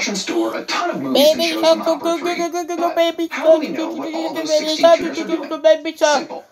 action store a ton of movies and shows on go Hopper go go go go go, baby how do we know what all those 16 are doing? Simple.